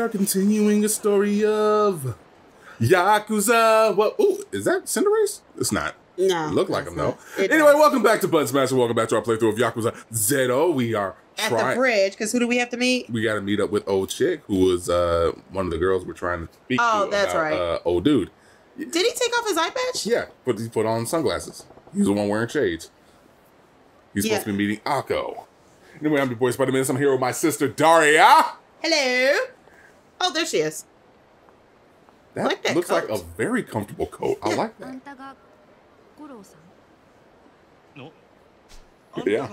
Are continuing the story of Yakuza. What? Ooh, is that Cinderace? It's not. No. Look like him though. It Anyway, does. welcome back to Button Smash and welcome back to our playthrough of Yakuza Zero. We are At trying. the bridge, because who do we have to meet? We got to meet up with old chick who was uh, one of the girls we're trying to speak Oh, to. that's about, right. Uh, old dude. Did he take off his eye patch? Yeah, but he put on sunglasses. He's the one wearing shades. He's supposed to be meeting Akko. Anyway, I'm your boy Spotted Menace. I'm here with my sister Daria. Hello. Oh, there she is. That, like that looks coat. like a very comfortable coat. I like that. No. Yeah.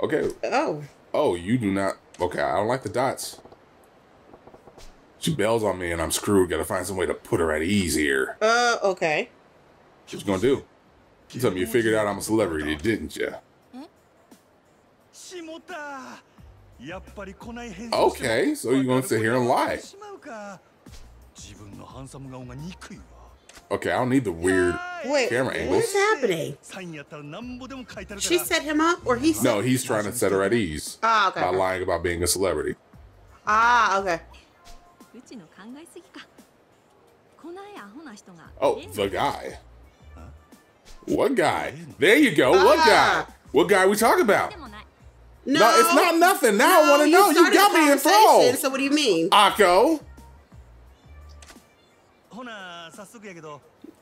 Okay. Oh. Oh, you do not. Okay, I don't like the dots. She bails on me and I'm screwed. Gotta find some way to put her at ease here. Uh, okay. What's gonna do? You tell me you figured out I'm a celebrity, didn't you? Okay, so you're gonna sit here and lie. Okay, I don't need the weird Wait, camera angles. What is happening? She set him up, or he? no, he's trying to set her at ease oh, okay. by lying about being a celebrity. Ah, okay. Oh, the guy. What guy? There you go. What ah. guy? What guy we talk about? No, no it's not nothing. Now no, I want to know. You got me enthralled. So what do you mean? Akko.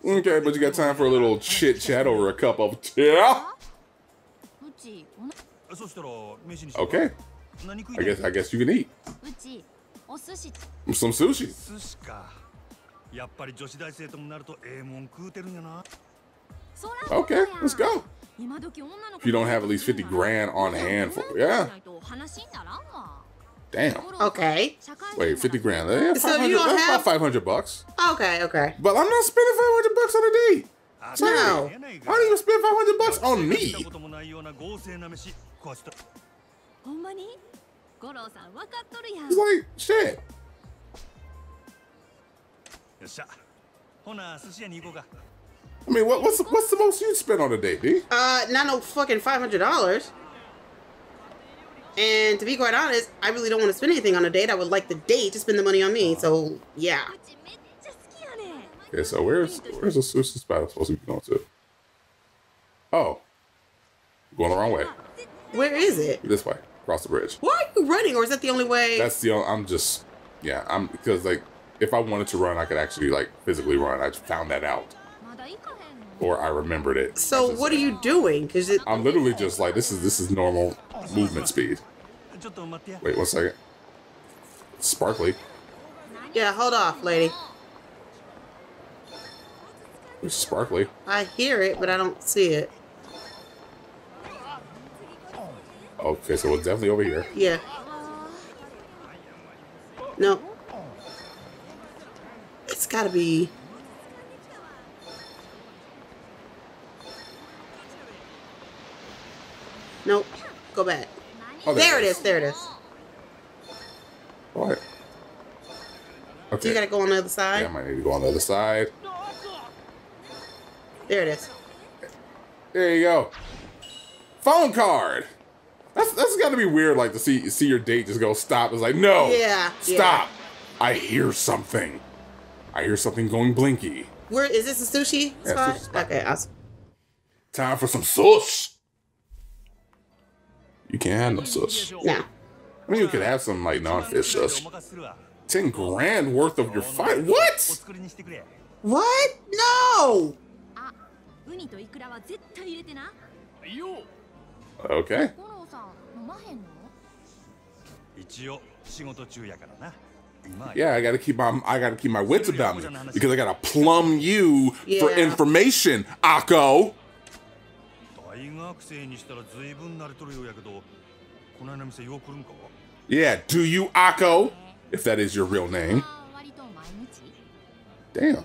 Okay, but you got time for a little chit chat over a cup of tea. Okay. I guess I guess you can eat. Some sushi. Okay, let's go. 今時女の子 If you don't have at least 50 grand on hand for yeah, ないと話にならんわ damn. 五郎さん Okay. 社会人 Wait, 50 grand. Yeah, So 500, you don't that's have- about 500 bucks. Okay, okay. But I'm not spending 500 bucks on a date. あ No. ええやない I か don't even spend 500 bucks on 見 me. たこともないような豪勢な飯食わしたほんまに五郎さん分かっとるやん It's like shit. よっしゃほな寿司屋に行こうか I mean, what, what's what's the most you'd spend on a date, B? Uh, not no fucking five hundred dollars. And to be quite honest, I really don't want to spend anything on a date. I would like the date to spend the money on me. So yeah. Okay, so where's where's the sushi spot I'm supposed to be going to? Oh, going the wrong way. Where is it? This way, across the bridge. Why are you running, or is that the only way? That's the only. I'm just, yeah, I'm because like if I wanted to run, I could actually like physically run. I found that out or I remembered it. So what are you doing? Because it? I'm literally just like this is this is normal movement speed. Wait one second. Sparkly. Yeah, hold off, lady. It's sparkly. I hear it, but I don't see it. Okay, so we're definitely over here. Yeah. No. It's gotta be Nope. Go back. Oh, There it is. There it is. What? So Okay. you gotta go on the other Yeah, I side. might need to go on the other side. There it is. There you go. Phone card. That's that's got to be weird, like to see see your date just go stop. It's like no, Yeah, stop. I hear something. I hear something going blinky. Where is this a sushi Yeah, spot? sushi spot. Okay, awesome. Time for some sush. You can't have no sush. Now, I mean, you could have some like non-fish お sush. 任せするわ Ten grand worth of your fight. お What? 作りにしてくれ what? No. あウニとイクラは絶対入れてな Okay. 五郎さん飲まへんの一応仕事中やからなまあ Yeah, I gotta keep my I gotta keep my wits about me because I gotta plumb you for Yeah. information, Akko. 大学生にしたら随分慣れとるようやけどこの間の店よう来るんか Yeah, do you Akko? If that is your real name. あ割と毎日 Damn.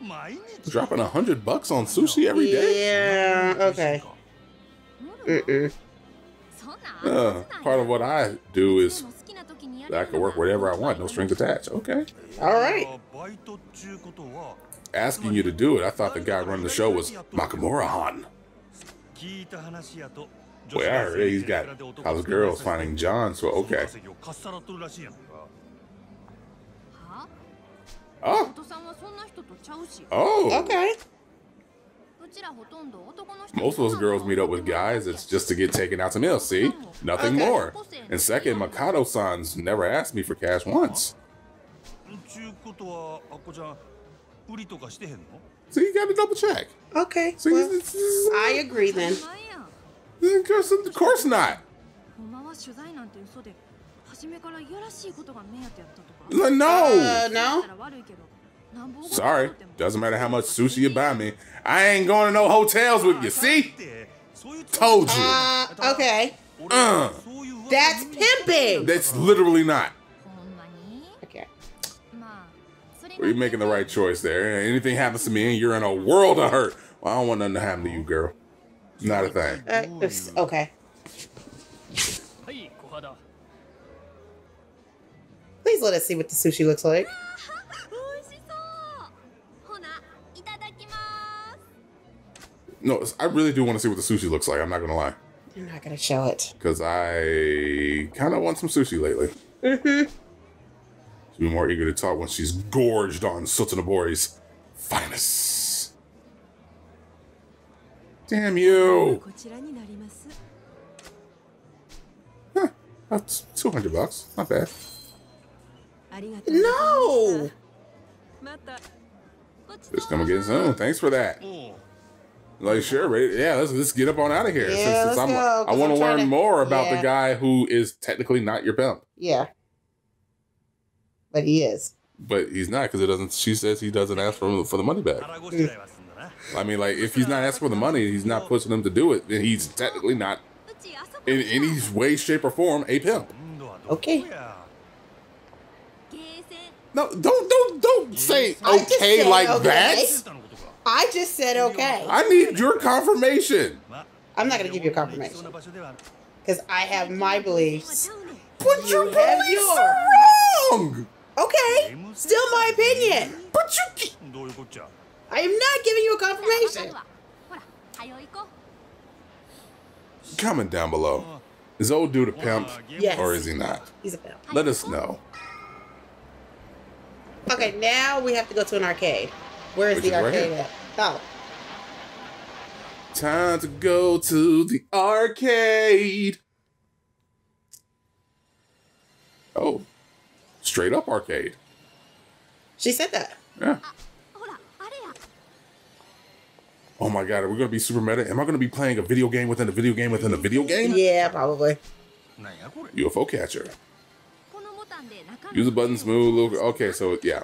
毎日 Dropping a hundred bucks on sushi every day? Yeah. Okay. ムル Mm-mm. そんなん Uh, part of what I do で is も好きな時にや that I る can work wherever I want, no strings attached. Okay. All right. バイトっちゅうことは Asking you to do it, I thought the guy running the show was Makamura Han. Wait, he's got how's girls finding John, so okay. Oh. Oh. Okay. Most of those girls meet up with guys, it's just to get taken out to meals, see? Nothing okay. more. And second, Mikado-san's never asked me for cash once. So you got to double check. Okay. So well, you, I agree then. Of course not. No. Uh, no. Sorry. Doesn't matter how much sushi you buy me. I ain't going to no hotels with you. See? Told you. Uh, okay. Uh. That's pimping. That's literally not. Well, you're making the right choice there. Anything happens to me, and you're in a world of hurt. Well, I don't want nothing to happen to you, girl. Not a thing. Uh, okay. Please let us see what the sushi looks like. No, I really do want to see what the sushi looks like. I'm not gonna lie. You're not gonna show it because I kind of want some sushi lately. Mm-hmm be more eager to talk when she's gorged on Sotenbori's finest. Damn you! Huh, that's 200 bucks. Not bad. No! Just come again soon. Thanks for that. Mm. Like sure. Yeah, let's let's get up on out of here. Yeah, since, since go, i want to learn more about yeah. the guy who is technically not your pimp. Yeah but he is. But he's not because it doesn't. She says he doesn't ask for for the money back. Hmm. I mean, like if he's not asking for the money, he's not pushing them to do it. Then he's technically not in any way, shape, or form a pimp. Okay. No, don't don't don't say okay like okay. that. I just said okay. I need your confirmation. I'm not gonna give you a confirmation because I have my beliefs. But you your beliefs are wrong. Okay, still my opinion. But you... I am not giving you a confirmation. Comment down below. Is old dude a pimp? Yes. Or is he not? He's a pimp. Let us know. Okay, now we have to go to an arcade. Where is Which the is arcade Oh. Time to go to the arcade. Oh, straight up arcade. She said that. Yeah. Oh my god, are we gonna be super meta? Am I gonna be playing a video game within a video game within a video game? Yeah, probably. UFO catcher. Use the buttons, move, look. Okay, so yeah.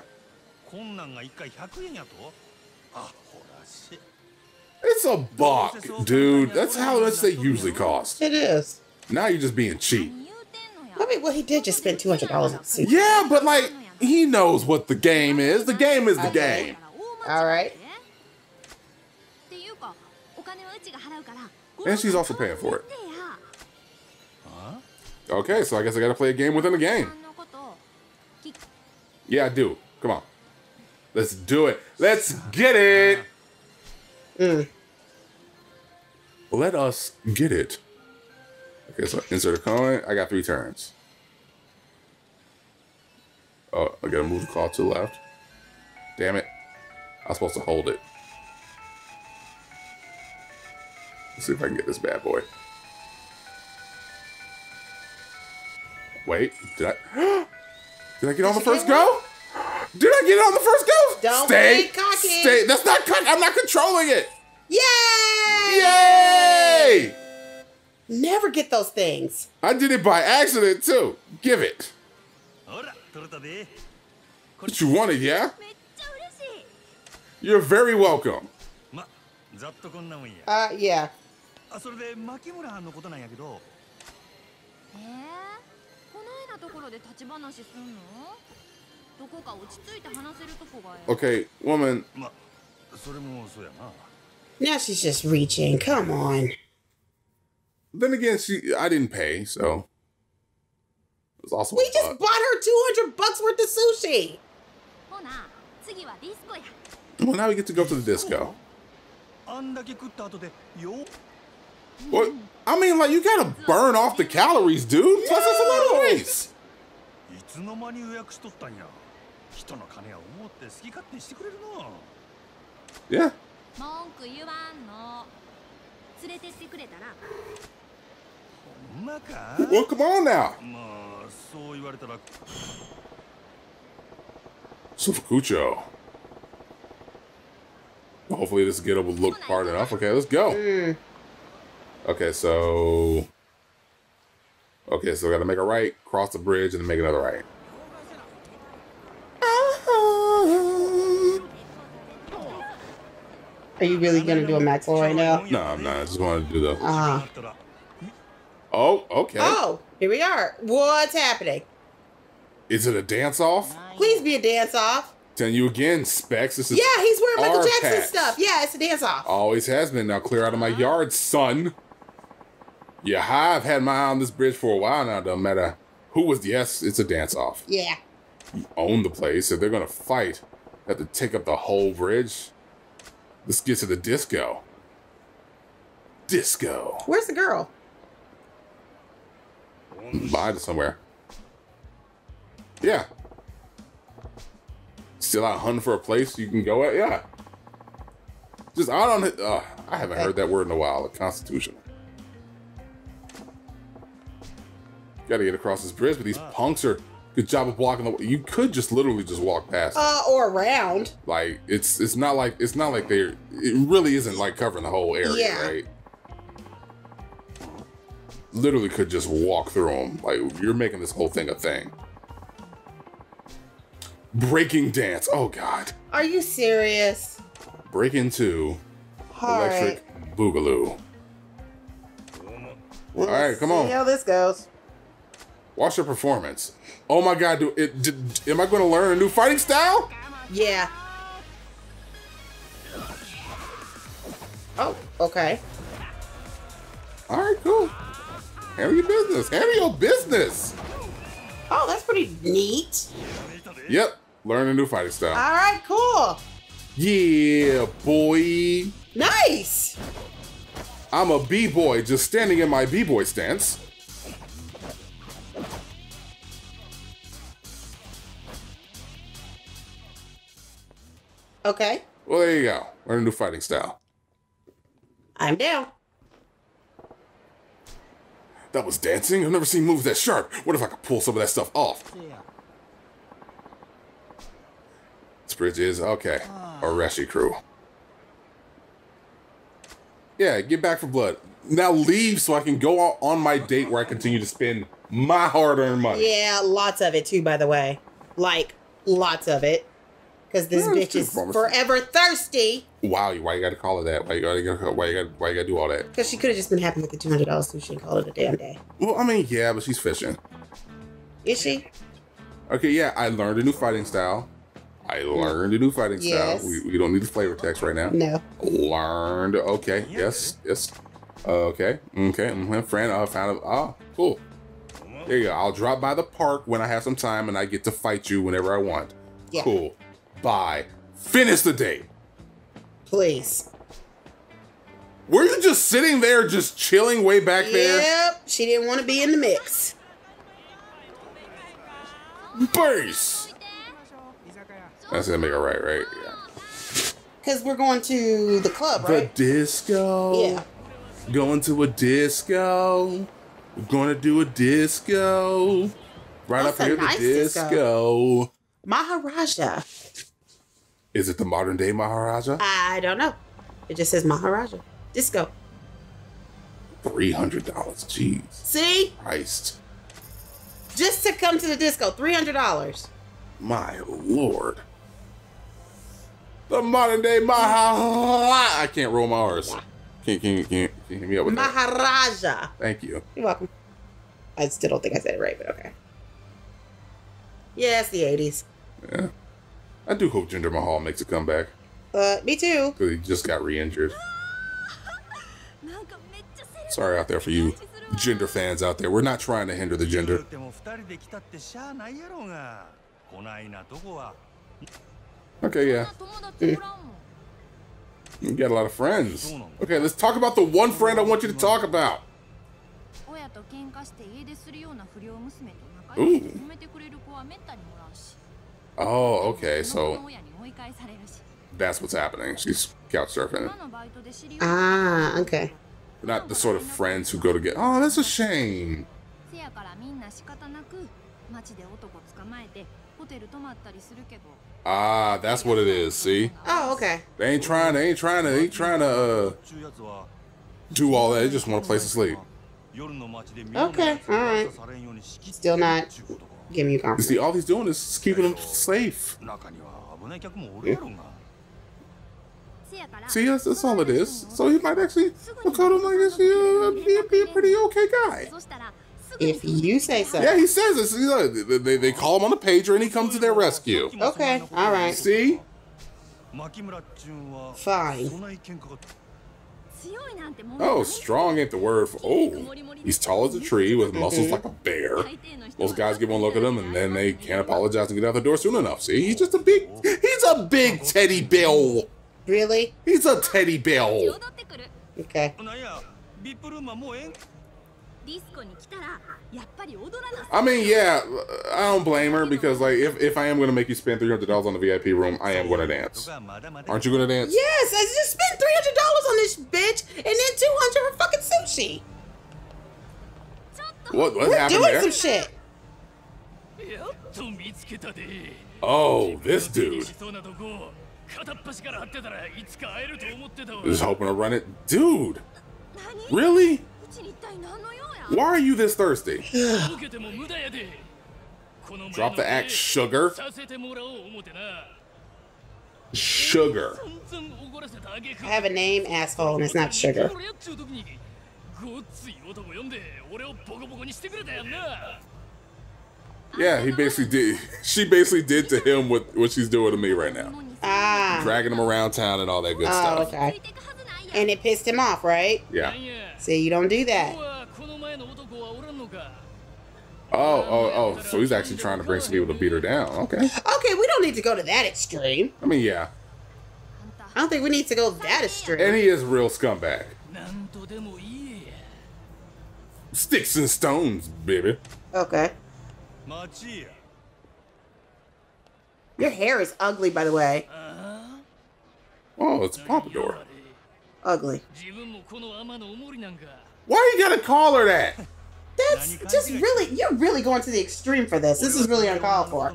It's a buck, dude. That's how much they usually cost. It is. Now you're just being cheap. I mean, well, he did just spend two hundred dollars on sushi. Yeah, but like he knows what the game is. The game is the okay. game. All right. And she's also paying for it. Huh? Okay, so I guess I gotta play a game within a game. Yeah, I do. Come on. Let's do it. Let's get it. Mm. Let us get it. Okay, so insert a coin. I got three turns. Oh, I gotta move the claw to the left. Damn it. I was supposed to hold it. Let's see if I can get this bad boy. Wait, did I? Did I get on the first go? Did I get it on the first go? Don't stay, cocky. stay. That's not cocky. I'm not controlling it. Yay! Yay! Never get those things. I did it by accident too. Give it. ほら取れたで But you wanted, yeah? めっちゃ嬉しい You're very welcome. まざっとこんなもんや Uh, yeah. あそれで牧村藩のことなんやけどえー、このようなところで立ち話すんのどこか落ち着いて話せるとこがええ Okay, woman. まそれもそうやな Now she's just reaching. Come on. Then again, she I didn't pay, so it was also. We a just buck. bought her 200 bucks worth of sushi. ほな次はディスコや Well, now we get to go to the disco. あんだけ食った後でよ What? I mean, like, you gotta burn off the calories, dude. Plus, that's a lot of waste. いつの間に予約しとったんや人の金は思って好き勝手にしてくれるな Yeah. 文句言わんの連れてってくれたらほんまか Well, come on now. So Fukucho. Hopefully this getup will look hard enough. Okay, let's go. Okay, so... Okay, so we gotta make a right, cross the bridge, and then make another right. Are you really gonna do a max right now? No, I'm not. I just wanted to do the... Uh -huh. Oh, okay. Oh, here we are. What's happening? Is it a dance-off? Please be a dance off. Telling you again, Specs, this is... Yeah, he's wearing Michael Jackson patch. stuff. Yeah, it's a dance off. Always has been. Now clear out of my uh-huh. yard, son. Yeah, I've had my eye on this bridge for a while now. Doesn't matter who was. Yes, it's a dance off. Yeah. You own the place. If they're gonna fight, they have to take up the whole bridge. Let's get to the disco. Disco. Where's the girl? Buy it somewhere. Yeah. Still out hunting for a place you can go at? Yeah. Just out on it. Uh, I haven't heard that word in a while. The Constitution. Got to get across this bridge, but these punks are. Good job of blocking the. way. You could just literally just walk past. Uh, or around. like it's it's not like it's not like they're. It really isn't like covering the whole area, Yeah. right? Literally could just walk through them. Like you're making this whole thing a thing. Breaking dance. Oh God. Are you serious? Break into All electric boogaloo. All right, come on. See how this goes. Watch your performance. Oh my God. Do it? Did, am I going to learn a new fighting style? Yeah. Oh, okay. All right. Cool. Handle your business. Handle your business. Oh, that's pretty neat. Yep. Learn a new fighting style. All right, cool. Yeah, boy. Nice. I'm a b-boy just standing in my b-boy stance. Okay, Well, there you go. Learn a new fighting style. I'm down. That was dancing. I've never seen moves that sharp. What if I could pull some of that stuff off? Yeah. This bridge is okay. Ah. Oreshi crew. Yeah, get back for blood. Now leave so I can go out on my date where I continue to spend my hard-earned money. Yeah, lots of it too, by the way. Like, lots of it. Because this Yeah, bitch is forever thirsty. Wow, why you gotta call it that? Why you gotta why you gotta why you gotta do all that? Because she could have just been happy with the $200 so she didn't call it a damn day. Well, I mean, yeah, but she's fishing. Is she? Okay, yeah, I learned a new fighting style. I learned a new fighting Yes. style. We, we don't need the flavor text right now. No. Learned. Okay. Yes. Yes. Okay. Okay. Mm-hmm. Friend. I found. A, oh, cool. There you go. I'll drop by the park when I have some time, and I get to fight you whenever I want. Yeah. Cool. Bye. Finish the date. Please. Were you just sitting there, just chilling way back there? Yep. She didn't want to be in the mix. Base. That's gonna make it right, right? Yeah. Because we're going to the club, The disco. Yeah. Going to a disco. We're gonna do a disco. Right That's up here, nice the disco. disco. Maharaja. Is it the modern day Maharaja? I don't know. It just says Maharaja. Disco. Three hundred dollars. Jeez, See? Christ, Just to come to the disco, $300. my lord. The modern day Maharaja. I can't roll my R's. Can, can, can, can you hit me up with that? Maharaja. Thank you. You're welcome. I still don't think I said it right, but okay. Yeah, it's the 80s. Yeah. I do hope Jinder Mahal makes a comeback. Uh, me too. Because he just got re-injured. Sorry out there for you Jinder fans out there. We're not trying to hinder the Jinder. Okay, yeah. You got a lot of friends. Okay, let's talk about the one friend I want you to talk about. Ooh. Oh, okay, so that's what's happening. She's couch surfing. Ah, okay. Not the sort of friends who go to get. Oh, that's a shame. Ah, that's what it is. See? Oh, okay. They ain't trying. They ain't trying to. They ain't trying to uh, do all that. They just want a place to sleep. Okay. All right. Still not give see, all he's doing is keeping them safe. Yeah. See, that's, that's all it is. So he might actually look at him like actually uh, be, be a pretty okay guy. If you say so. Yeah, he says this. They, they call him on the pager and he comes to their rescue. Okay, all right. See? Fine. Oh, strong ain't the word for old. He's tall as a tree with muscles like a mm-hmm. bear. Most guys get one look at him and then they can't apologize and get out the door soon enough. See, he's just a big, he's a big teddy bill. Really? He's a teddy bill. Okay. I mean, yeah, I don't blame her because, like, if, if I am going to make you spend $300 on the VIP room, I am going to dance. Aren't you going to dance? Yes, I just spent $300 on this bitch and then 200 for fucking sushi. What, what We're happened doing there? some shit. Oh, this dude. Just hoping to run it. Dude. Really? Why are you this thirsty? Drop the axe, sugar. Sugar. I have a name, asshole, and it's not sugar. Yeah, he basically did. She basically did to him what, what she's doing to me right now. Ah. Dragging him around town and all that good oh, stuff. Okay. And it pissed him off, right? Yeah. See, you don't do that. Oh, oh, oh. So he's actually trying to bring some people to beat her down. Okay. Okay, we don't need to go to that extreme. I mean, yeah. I don't think we need to go that extreme. And he is real scumbag. Sticks and stones, baby. Okay. Your hair is ugly, by the way. Oh, it's pompadour. Ugly. Why you gotta call her that? That's just really, you're really going to the extreme for this. This is really uncalled for.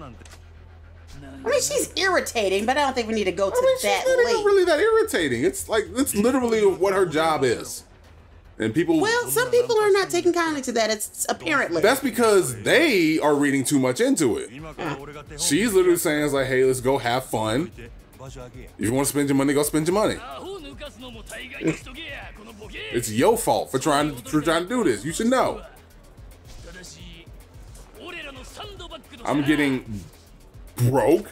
I mean, she's irritating, but I don't think we need to go to I mean, that she's not even really that irritating. It's like it's literally what her job is, and people. Well, some people are not taking kindly to that. It's apparently that's because they are reading too much into it. She's literally saying, "It's like, hey, let's go have fun. If you want to spend your money, go spend your money." it's your fault for trying to, for trying to do this. You should know. I'm getting broke.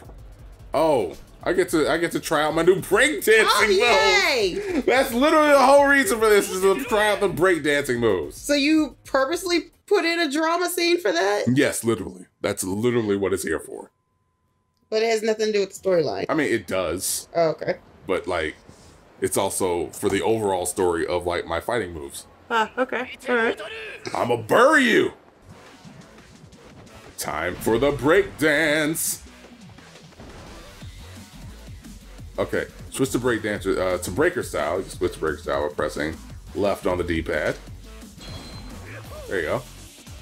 Oh, I get to I get to try out my new breakdancing oh, moves. yay! That's literally the whole reason for this is to try out the breakdancing moves. So you purposely put in a drama scene for that? Yes, literally. That's literally what it's here for. But it has nothing to do with the storyline. I mean, it does, Oh, okay. but like, it's also for the overall story of like my fighting moves. Ah, okay. All right. I'ma bury you. Time for the breakdance. Okay, switch to breakdance uh, to breaker style. You switch to breaker style by pressing left on the D-pad. There you go.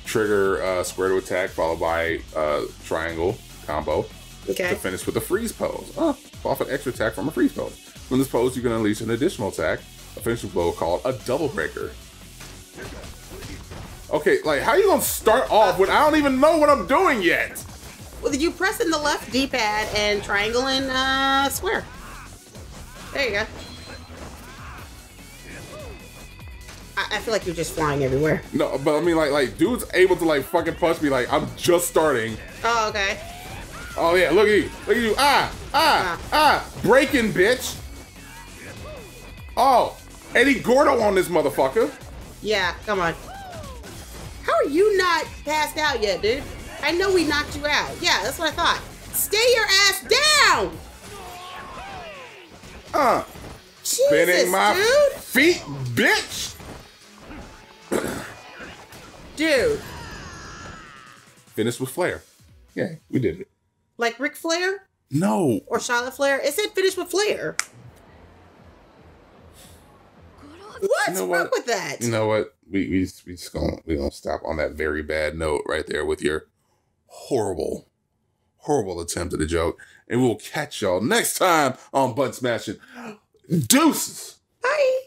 Trigger uh, square to attack, followed by uh, triangle combo Okay. to finish with a freeze pose. Oh, off an extra attack from a freeze pose. From this pose, you can unleash an additional attack, a finishing blow called a double breaker. Okay, like how are you gonna start off when I don't even know what I'm doing yet? Well, you press in the left D-pad and triangle and uh, square. There you go. I, I feel like you're just flying everywhere. No, but I mean like like dude's able to like fucking punch me like I'm just starting. Oh, okay. Oh yeah, look at you, look at you, ah, ah, ah, breaking bitch. Oh, Eddie Gordo on this motherfucker. Yeah, come on. You not passed out yet, dude? I know we knocked you out. Yeah, that's what I thought. Stay your ass down! Uh, Jesus, spinning my dude! feet, bitch. Dude, Finished with Flair. Yeah, we did it. like Ric Flair No. or Charlotte Flair? It said finish with Flair. What's You know wrong what? with that? You know what? We we just, we just gonna we gonna stop on that very bad note right there with your horrible, horrible attempt at a joke, and we'll catch y'all next time on Butt Smashing. Deuces. Bye.